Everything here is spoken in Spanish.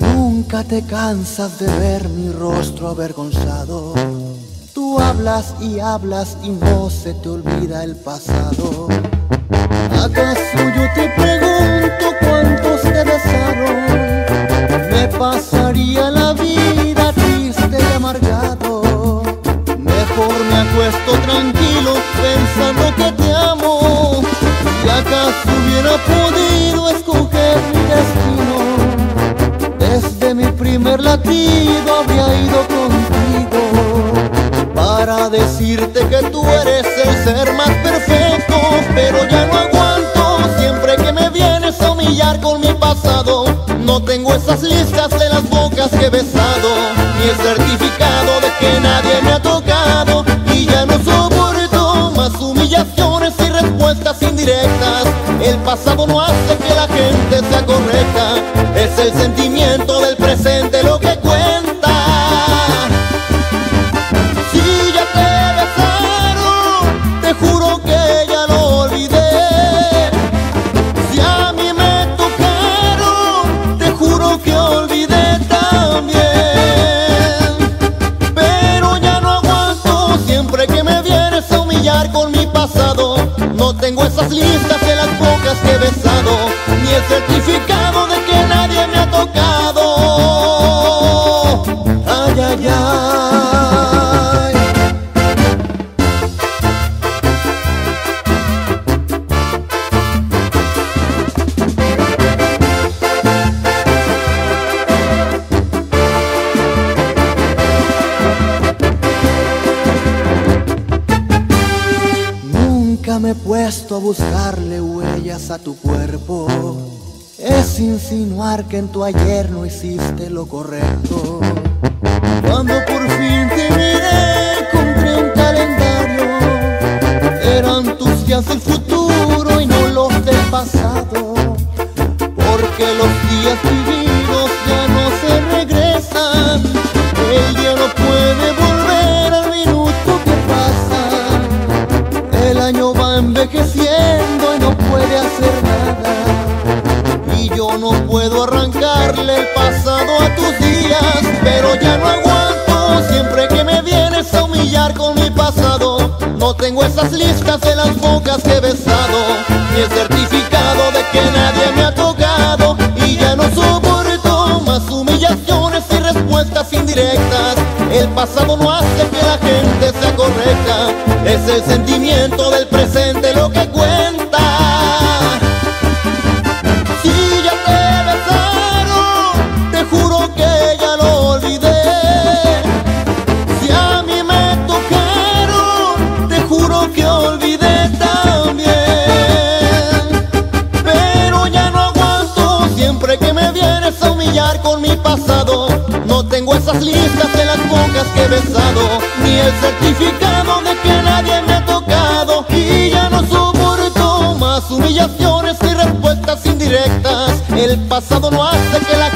Nunca te cansas de ver mi rostro avergonzado. Tú hablas y hablas y no se te olvida el pasado. Que te amo. Si acaso hubiera podido escoger mi destino, desde mi primer latido habría ido contigo para decirte que tú eres el ser más perfecto, pero ya no aguanto siempre que me vienes a humillar con mi pasado. No tengo esas listas de las bocas que he besado, ni el certificado de que nadie me ha tocado y ya no soporto más humillaciones y respuestas indirectas. El pasado no hace que la gente sea correcta, Listas de las bocas que he besado, ni el certificado de que nadie me ha tocado. Ay, ay, ay. Me he puesto a buscarle huellas a tu cuerpo. Es insinuar que en tu ayer no hiciste lo correcto. Puede hacer nada. Y yo no puedo arrancarle el pasado a tus días, pero ya no aguanto siempre que me vienes a humillar con mi pasado. No tengo esas listas de las bocas que he besado, ni el certificado de que nadie me ha tocado. Y ya no soporto más humillaciones y respuestas indirectas. El pasado no con mi pasado. No tengo esas listas de las bocas que he besado, ni el certificado de que nadie me ha tocado. Y ya no soporto más humillaciones y respuestas indirectas. El pasado no hace que la